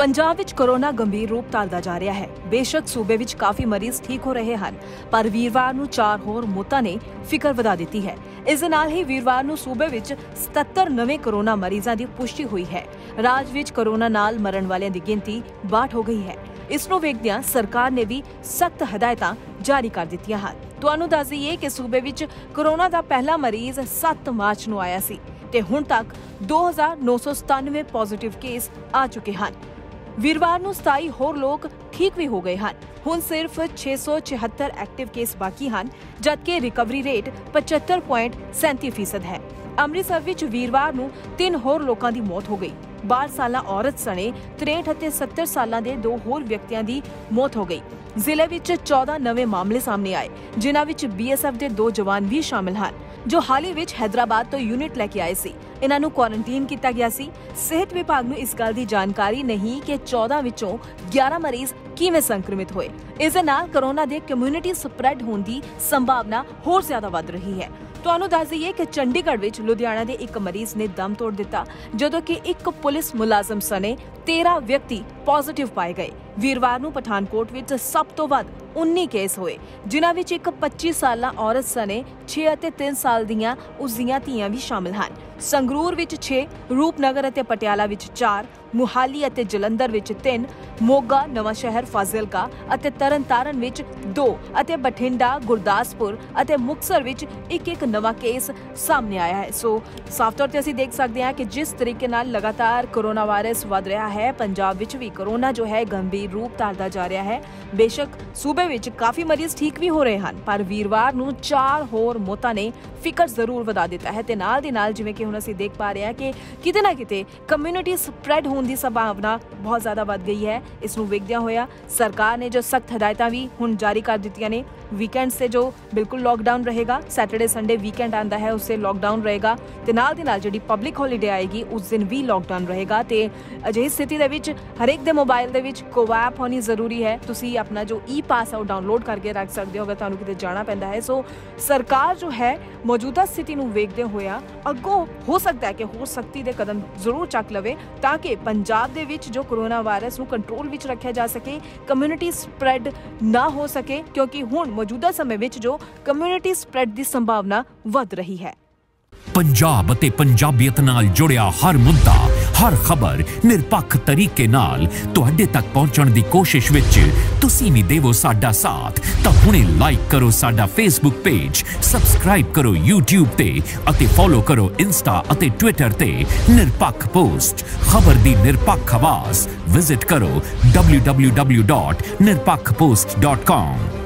ਪੰਜਾਬ ਵਿੱਚ ਕੋਰੋਨਾ ਗੰਭੀਰ ਰੂਪ ਧਾਰਦਾ ਜਾ ਰਿਹਾ ਹੈ। ਬੇਸ਼ੱਕ ਸੂਬੇ ਵਿੱਚ ਕਾਫੀ ਮਰੀਜ਼ ਠੀਕ ਹੋ ਰਹੇ ਹਨ, ਪਰ ਵੀਰਵਾਰ ਨੂੰ ਚਾਰ ਹੋਰ ਮੌਤਾਂ ਨੇ ਫਿਕਰ ਵਧਾ ਦਿੱਤੀ ਹੈ। ਇਸ ਦੇ ਨਾਲ ਹੀ ਵੀਰਵਾਰ ਨੂੰ ਸੂਬੇ ਵਿੱਚ 77 ਨਵੇਂ ਕੋਰੋਨਾ ਮਰੀਜ਼ਾਂ ਦੀ ਪੁਸ਼ਟੀ ਹੋਈ ਹੈ। ਰਾਜ ਵਿੱਚ ਕੋਰੋਨਾ ਨਾਲ ਮਰਨ ਵਾਲਿਆਂ ਦੀ ਗਿਣਤੀ 62 ਹੋ ਗਈ ਹੈ। ਇਸ ਨੂੰ ਵੇਖਦਿਆਂ ਸਰਕਾਰ ਨੇ ਵੀ ਸਖਤ ਹਦਾਇਤਾਂ ਜਾਰੀ ਕਰ ਦਿੱਤੀਆਂ ਹਨ। ਤੁਹਾਨੂੰ ਦੱਸ ਦਈਏ ਕਿ ਸੂਬੇ ਵਿੱਚ ਕੋਰੋਨਾ ਦਾ ਪਹਿਲਾ ਮਰੀਜ਼ 7 ਮਾਰਚ ਨੂੰ ਆਇਆ ਸੀ ਤੇ ਹੁਣ ਤੱਕ 2997 ਪੋਜ਼ਿਟਿਵ ਕੇਸ ਆ ਚੁੱਕੇ ਹਨ। ਵੀਰਵਾਰ ਨੂੰ 27 ਹੋਰ ਲੋਕ ਠੀਕ ਵੀ ਹੋ ਗਏ ਹਨ। ਹੁਣ ਸਿਰਫ 676 ਐਕਟਿਵ ਕੇਸ ਬਾਕੀ ਹਨ, ਜਦਕਿ ਰਿਕਵਰੀ ਰੇਟ 75.37% ਹੈ। ਅੰਮ੍ਰਿਤਸਰ ਵਿੱਚ ਵੀਰਵਾਰ ਨੂੰ ਤਿੰਨ ਹੋਰ ਲੋਕਾਂ ਦੀ ਮੌਤ ਹੋ ਗਈ। 12 ਸਾਲਾ ਔਰਤ ਸਣੇ 63 ਅਤੇ 70 ਸਾਲਾਂ ਦੇ ਦੋ ਹੋਰ ਵਿਅਕਤੀਆਂ ਦੀ ਮੌਤ ਹੋ ਗਈ। ਜ਼ਿਲ੍ਹੇ ਵਿੱਚ 14 ਨਵੇਂ ਮਾਮਲੇ ਸਾਹਮਣੇ ਆਏ, ਜਿਨ੍ਹਾਂ ਵਿੱਚ ਬੀਐਸਐਫ ਦੇ ਦੋ ਜਵਾਨ ਵੀ ਸ਼ਾਮਿਲ ਹਨ, ਜੋ ਹਾਲ ਹੀ ਵਿੱਚ ਹైదరాబాద్ ਤੋਂ ਯੂਨਿਟ ਲੈ ਕੇ ਆਏ ਸੀ। ਇਹਨਾਂ ਨੂੰ ਕੁਆਰੰਟਾਈਨ ਕੀਤਾ ਗਿਆ ਸੀ। ਸਿਹਤ ਵਿਭਾਗ ਨੂੰ ਇਸ ਗੱਲ ਦੀ ਜਾਣਕਾਰੀ ਨਹੀਂ ਕਿ 14 ਵਿੱਚੋਂ 11 ਮਰੀਜ਼ ਕਿਵੇਂ ਸੰਕਰਮਿਤ ਹੋਏ। ਇਸ ਨਾਲ ਕਰੋਨਾ ਦੇ ਕਮਿਊਨਿਟੀ ਸਪਰੈਡ ਹੋਣ ਦੀ ਸੰਭਾਵਨਾ ਹੋਰ ਜ਼ਿਆਦਾ ਵੱਧ ਰਹੀ ਹੈ। ਤੁਹਾਨੂੰ ਦੱਸ ਦਈਏ ਕਿ ਚੰਡੀਗੜ੍ਹ ਵਿੱਚ ਲੁਧਿਆਣਾ ਦੇ ਇੱਕ ਮਰੀਜ਼ ਨੇ ਦਮ ਤੋੜ ਦਿੱਤਾ, ਜਦੋਂ ਕਿ ਇੱਕ ਪੁਲਿਸ ਮੁਲਾਜ਼ਮ ਸਣੇ 13 ਵਿਅਕਤੀ ਪੋਜ਼ਿਟਿਵ ਪਾਏ ਗਏ। ਵੀਰਵਾਰ ਨੂੰ ਪਠਾਨਕੋਟ ਵਿੱਚ ਸਭ ਤੋਂ ਵੱਧ 19 ਕੇਸ ਹੋਏ, ਜਿਨ੍ਹਾਂ ਵਿੱਚ ਇੱਕ 25 ਸਾਲਾ ਔਰਤ ਸਣੇ 6 ਅਤੇ 3 ਸਾਲ ਦੀਆਂ ਉਸ ਦੀਆਂ ਧੀਆਂ ਵੀ ਸ਼ਾਮਿਲ ਹਨ। ਸੰਗਰੂਰ ਵਿੱਚ 6 ਰੂਪਨਗਰ ਅਤੇ ਪਟਿਆਲਾ ਵਿੱਚ 4 ਮੁਹਾਲੀ ਅਤੇ ਜਲੰਧਰ ਵਿੱਚ 3 ਮੋਗਾ ਨਵਾਂ ਸ਼ਹਿਰ ਫਾਜ਼ਿਲਕਾ ਅਤੇ ਤਰਨਤਾਰਨ ਵਿੱਚ 2 ਅਤੇ ਬਠਿੰਡਾ, ਗੁਰਦਾਸਪੁਰ ਅਤੇ ਮੁਕਸਰ ਵਿੱਚ ਇੱਕ ਇੱਕ ਨਵਾਂ ਕੇਸ ਸਾਹਮਣੇ ਆਇਆ ਹੈ। ਸੋ, ਸਾਫ਼ ਤੌਰ ਤੇ ਅਸੀਂ ਦੇਖ ਸਕਦੇ ਹਾਂ ਕਿ ਜਿਸ ਤਰੀਕੇ ਨਾਲ ਲਗਾਤਾਰ ਕੋਰੋਨਾ ਵਾਇਰਸ ਵੱਧ ਰਿਹਾ ਹੈ, ਪੰਜਾਬ ਵਿੱਚ ਵੀ ਕੋਰੋਨਾ ਜੋ ਹੈ ਗੰਭੀਰ ਰੂਪ ਧਾਰਦਾ ਜਾ ਰਿਹਾ ਹੈ। ਬੇਸ਼ੱਕ ਸੂਬੇ ਵਿੱਚ ਕਾਫੀ ਮਰੀਜ਼ ਠੀਕ ਵੀ ਹੋ ਰਹੇ ਹਨ, ਪਰ ਵੀਰਵਾਰ ਨੂੰ ਚਾਰ ਹੋਰ ਮੌਤਾਂ ਨੇ ਫਿਕਰ ਜ਼ਰੂਰ ਵਧਾ ਦਿੱਤਾ ਹੈ ਤੇ ਨਾਲ ਦੀ ਨਾਲ ਜਿਵੇਂ ਕਿ ਹੁਣ ਅਸੀਂ ਦੇਖ ਪਾ ਰਹੇ ਹਾਂ ਕਿ ਕਿਤੇ ਨਾ ਕਿਤੇ ਕਮਿਊਨਿਟੀ ਸਪਰੈਡ ਹੋਣ ਦੀ ਸੰਭਾਵਨਾ ਬਹੁਤ ਜ਼ਿਆਦਾ ਵੱਧ ਗਈ ਹੈ। ਇਸ ਨੂੰ ਵੇਖਦਿਆਂ ਹੋਇਆ ਸਰਕਾਰ ਨੇ ਜੋ ਸਖਤ ਹਦਾਇਤਾਂ ਵੀ ਹੁਣ ਜਾਰੀ ਕਰ ਦਿੱਤੀਆਂ ਨੇ ਵੀਕਐਂਡ ਸੇ ਜੋ ਬਿਲਕੁਲ ਲੋਕਡਾਊਨ ਰਹੇਗਾ ਸੈਟਰਡੇ ਸੰਡੇ ਵੀਕਐਂਡ ਆਂਦਾ ਹੈ, ਉਸੇ ਲੋਕਡਾਊਨ ਰਹੇਗਾ ਤੇ ਨਾਲ ਦੀ ਨਾਲ ਜਿਹੜੀ ਪਬਲਿਕ ਹੌਲੀਡੇ ਆਏਗੀ, ਉਸ ਦਿਨ ਵੀ ਲੋਕਡਾਊਨ ਰਹੇਗਾ ਤੇ ਅਜਿਹੀ ਸਥਿਤੀ ਦੇ ਵਿੱਚ ਹਰੇਕ ਦੇ ਮੋਬਾਈਲ ਦੇ ਵਿੱਚ ਕੋਵੈਪ ਹੋਣੀ ਜ਼ਰੂਰੀ ਹੈ। ਤੁਸੀਂ ਆਪਣਾ ਜੋ ਈ ਪਾਸ ਆਊਟ ਡਾਊਨਲੋਡ ਕਰਕੇ ਰੱਖ ਸਕਦੇ ਹੋ, ਅਗਰ ਤੁਹਾਨੂੰ ਕਿਤੇ ਜਾਣਾ ਪੈਂਦਾ ਹੈ। ਸੋ ਸਰਕਾਰ ਜੋ ਹੈ, ਮੌਜੂਦਾ ਸਥਿਤੀ ਨੂੰ ਵੇਖਦੇ ਹੋਇਆ ਅੱਗੋਂ ਹੋ ਸਕਦਾ ਹੈ ਕਿ ਹੋਰ ਸਖਤੀ ਦੇ ਕਦਮ ਜ਼ਰੂਰ ਚੱਕ ਲਵੇ ਤਾਂ ਕਿ ਪੰਜਾਬ ਦੇ ਵਿੱਚ ਜੋ ਕੋਰੋਨਾ ਵਾਇਰਸ ਨੂੰ ਕੰਟਰੋਲ ਵਿੱਚ ਰੱਖਿਆ ਜਾ ਸਕੇ ਕਮਿਊਨਿਟੀ ਸਪਰੈਡ ਨਾ ਹੋ ਸਕੇ, ਕਿਉਂਕਿ ਹੁਣ ਮੌਜੂਦਾ ਸਮੇਂ ਵਿੱਚ ਜੋ ਕਮਿਊਨਿਟੀ ਸਪਰੈਡ ਦੀ ਸੰਭਾਵਨਾ ਵੱਧ ਰਹੀ ਹੈ। ਪੰਜਾਬ ਅਤੇ ਪੰਜਾਬੀਅਤ ਨਾਲ ਜੁੜਿਆ ਹਰ ਮੁੱਦਾ, ਹਰ ਖਬਰ ਨਿਰਪੱਖ ਤਰੀਕੇ ਨਾਲ ਤੁਹਾਡੇ ਤੱਕ ਪਹੁੰਚਣ ਦੀ ਕੋਸ਼ਿਸ਼ ਵਿੱਚ ਤੁਸੀਂ ਵੀ ਦੇਵੋ ਸਾਡਾ ਸਾਥ। ਤਾਂ ਹੁਣੇ ਲਾਈਕ ਕਰੋ ਸਾਡਾ ਫੇਸਬੁੱਕ ਪੇਜ ਸਬਸਕ੍ਰਾਈਬ ਕਰੋ YouTube ਤੇ ਅਤੇ ਫੋਲੋ ਕਰੋ ਇੰਸਟਾ ਅਤੇ ਟਵਿੱਟਰ ਤੇ ਨਿਰਪੱਖ ਪੋਸਟ ਖਬਰ ਦੀ ਨਿਰਪੱਖ ਆਵਾਜ਼ ਵਿਜ਼ਿਟ ਕਰੋ www.nirpakhpost.com